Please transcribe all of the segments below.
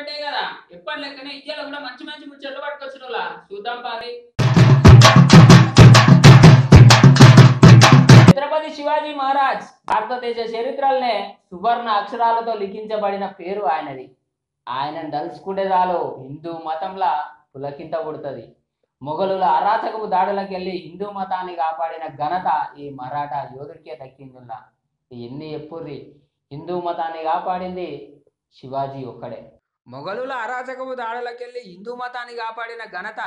ఉన్నట్టే కదా. ఎప్పటి లెక్కనే ఇయ్యాల కూడా మంచి మంచి ముచ్చట్లు పట్టుకొచ్చిన చూద్దాం పారి. ఛత్రపతి శివాజీ మహారాజ్ భారతదేశ చరిత్రలనే సువర్ణ అక్షరాలతో లిఖించబడిన పేరు ఆయనది. ఆయనను దలుచుకుంటే చాలు హిందూ మతంలా పులకింత పుడుతుంది. మొఘలుల అరాచకపు దాడులకు వెళ్ళి హిందూ మతాన్ని కాపాడిన ఘనత ఈ మరాఠా యోధుడికే దక్కిందిలా. ఎన్ని ఎప్పుర్రి హిందూ మతాన్ని కాపాడింది శివాజీ ఒక్కడే. మొఘలుల అరాచకపు దాడులకెళ్ళి హిందూ మతాన్ని కాపాడిన ఘనత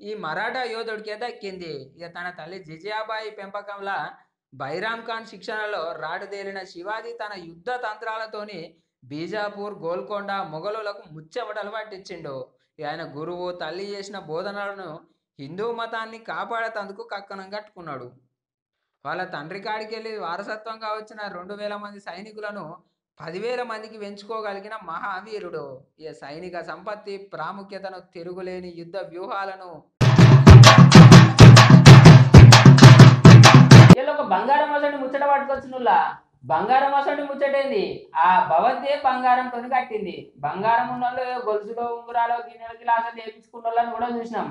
ఈ మరాఠా యోధుడికే దక్కింది. ఇక తన తల్లి జిజియాబాయి పెంపకంలా బైరామ్ ఖాన్ శిక్షణలో రాడుదేలిన శివాజీ తన యుద్ధ తంత్రాలతోని బీజాపూర్ గోల్కొండ మొఘలులకు ముచ్చమటలు పట్టించిండు. ఆయన గురువు తల్లి చేసిన బోధనలను హిందూ మతాన్ని కాపాడేందుకు కక్కనం కట్టుకున్నాడు. వాళ్ళ తండ్రి కాడికి వెళ్ళి వారసత్వంగా వచ్చిన రెండు వేల మంది సైనికులను పదివేల మందికి పెంచుకోగలిగిన మహావీరుడు. ఈ సైనిక సంపత్తి ప్రాముఖ్యతను తిరుగులేని యుద్ధ వ్యూహాలను వీళ్ళు ఒక బంగారం మసండి ముచ్చట పట్టుకొచ్చినుల్లా బంగారం మసండి ముచ్చటేంది? ఆ భవంతే బంగారంతో కట్టింది. బంగారం ఉన్న గొలుసులో ఉంగురాలో గిన్నెల గిలాసులు వేయించుకున్న వాళ్ళని కూడా చూసినాం.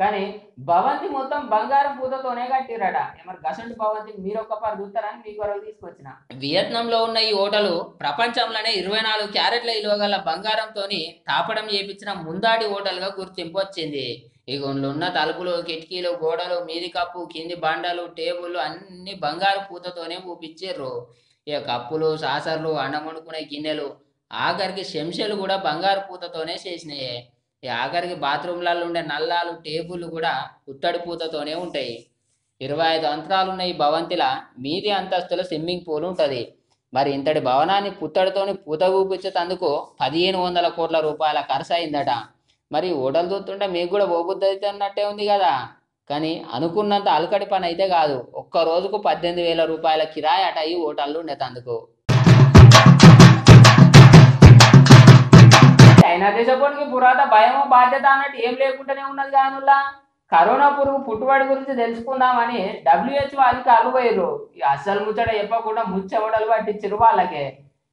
కానీ భవంతి మొత్తం బంగారం పూతతోనే కట్టిరట మరి గసంటి భవంతి మీరు ఒక్క పని చూస్తారని మీకు వరకు తీసుకొచ్చిన. వియత్నాంలో ఉన్న ఈ హోటలు ప్రపంచంలోనే ఇరవై నాలుగు క్యారెట్ల విలువ గల బంగారంతోని తాపడం చేపించిన ముందాడి ఓటలుగా గుర్తింపు వచ్చింది. ఇక ఉన్న తలుపులు కిటికీలు గోడలు మీది కప్పు కింది బండలు టేబుల్ అన్ని బంగారు పూతతోనే పూపించారు ఇక కప్పులు సాసర్లు అన్నం వండుకునే గిన్నెలు ఆఖరికి శంషలు కూడా బంగారు పూతతోనే చేసినాయి. ఈ ఆఖరికి బాత్రూమ్లలో ఉండే నల్లాలు టేబుల్ కూడా పుత్తడి పూతతోనే ఉంటాయి. ఇరవై ఐదు అంతరాలు ఉన్న ఈ భవంతిల మీది అంతస్తులో స్విమ్మింగ్ పూల్ ఉంటుంది. మరి ఇంతటి భవనాన్ని పుత్తడితోని పూత ఊపించేందుకు పదిహేను వందల కోట్ల రూపాయల ఖర్చు అయిందట మరి ఓటలు చూస్తుంటే మీకు కూడా పోబుద్ది అయితే అన్నట్టే ఉంది కదా. కానీ అనుకున్నంత అలకడి పని అయితే కాదు. ఒక్క రోజుకు పద్దెనిమిది వేల రూపాయల కిరాయి అట ఈ హోటళ్ళు ఉండేటందుకు. చైనా పురాత భయము బాధ్యత అన్నట్టు ఏం లేకుండానే ఉన్నది కానుల్లా కరోనా పురుగు పుట్టుబడి గురించి తెలుసుకుందామని డబ్ల్యూహెచ్ఓ అధికారులు పోయారు ఈ అస్సలు ముచ్చట చెప్పకుండా ముచ్చెవడలు పట్టించారు వాళ్ళకే.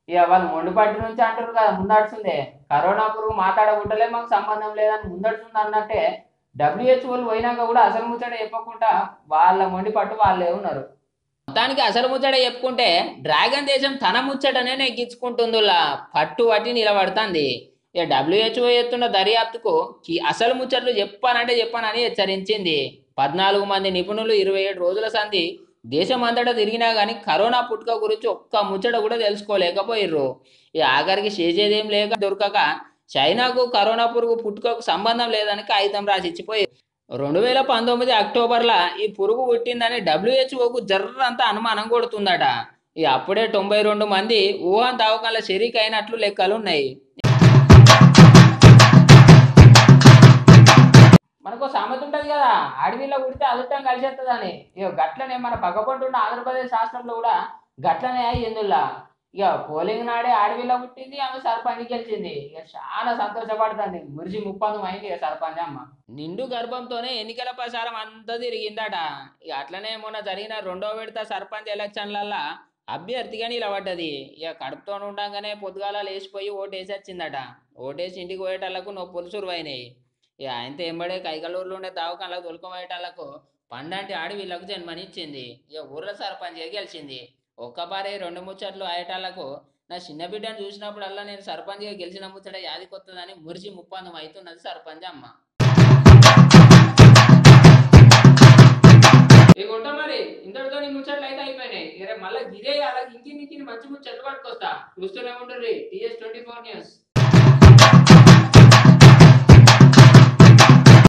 ఇక వాళ్ళు మొండిపట్టి నుంచి అంటారు కదా ముందడుచుందే కరోనా పురుగు మాట్లాడకుంటలే మాకు సంబంధం లేదని ముందడుచుంది అన్నట్టే డబ్ల్యూహెచ్ఓలు పోయినాక కూడా అసలు ముచ్చట చెప్పకుండా వాళ్ళ మొండి పట్టు వాళ్ళే ఉన్నారు. మొత్తానికి అసలు ముచ్చట చెప్పుకుంటే డ్రాగన్ దేశం తన ముచ్చటనే నెగ్గించుకుంటుందిలా పట్టు పట్టి నిలబడుతుంది. ఇక డబ్ల్యూహెచ్ఓ ఎత్తున్న దర్యాప్తుకు అసలు ముచ్చట్లు చెప్పానంటే చెప్పానని హెచ్చరించింది. పద్నాలుగు మంది నిపుణులు ఇరవై ఏడు రోజుల సంధి దేశం అంతటా తిరిగినా కానీ కరోనా పుట్టుక గురించి ఒక్క ముచ్చట కూడా తెలుసుకోలేకపోయిర్రు. ఈ ఆఖరికి చేసేదేం లేక దొరకక చైనాకు కరోనా పురుగు పుట్టుకకు సంబంధం లేదని కాగితం రాసి ఇచ్చిపోయి రెండు వేల పంతొమ్మిది అక్టోబర్లో ఈ పురుగు పుట్టిందని డబ్ల్యూహెచ్ఓకు జర్రంతా అనుమానం కొడుతుందట. ఈ అప్పుడే తొంభై రెండు మంది ఊహాన్ దవాఖాన షరీక్ అయినట్లు లెక్కలున్నాయి. మనకు సామెత ఉంటుంది కదా అడవిలో కుడితే అదృష్టం కలిసేస్తుందని ఇక గట్లనే మన పక్కపంటున్న ఆంధ్రప్రదేశ్ రాష్ట్రంలో కూడా గట్లనే ఎందులా? ఇక పోలింగ్ నాడే అడవిలో పుట్టింది ఆమె సర్పంచ్ గెలిచింది. ఇక చాలా సంతోషపడుతుంది. గురిజీ ముప్పందం అయింది ఇక సర్పంచ్ అమ్మ. నిండు గర్భంతోనే ఎన్నికల ప్రచారం అంతా తిరిగిందట. ఇక అట్లనే మొన్న జరిగిన రెండో విడత సర్పంచ్ ఎలక్షన్లల్లా అభ్యర్థిగా నిలబడ్డది. ఇక కడుపుతో ఉండగానే పొద్దుగాల లేచిపోయి ఓటేసి వచ్చిందట ఓటేసి ఇంటికి పోయేటళ్ళకు నొప్పులు సురువైనాయి. ఇక ఆయనతో ఎంబడే కైకలూరులో ఉండే దావకాలకు తొలుకోబోయేటళ్ళకు పండంటి ఆడి వీళ్ళకు జన్మనిచ్చింది ఇక ఊర్లో సర్పంచ్ గెలిచింది. ఒక్కపారే రెండు ముచ్చట్లు ఆయటాలకు నా చిన్న బిడ్డను చూసినప్పుడల్లా నేను సర్పంచ్గా గెలిచిన ముచ్చట యాదికొస్తుందని మురిసి ముప్పందం అవుతున్నది సర్పంచ్ అమ్మ. ఇక మరి. ఇంతటితో నీ ముచ్చట్లు అయితే అయిపోయినాయి. ఇక మళ్ళీ గిరే అలాగే ఇంకిన్ని ఇంకిన్ని మంచి ముచ్చట్లు పట్టుకొస్తా. చూస్తూనే ఉంటుంది టీఎస్ ట్వంటీ ఫోర్ న్యూస్.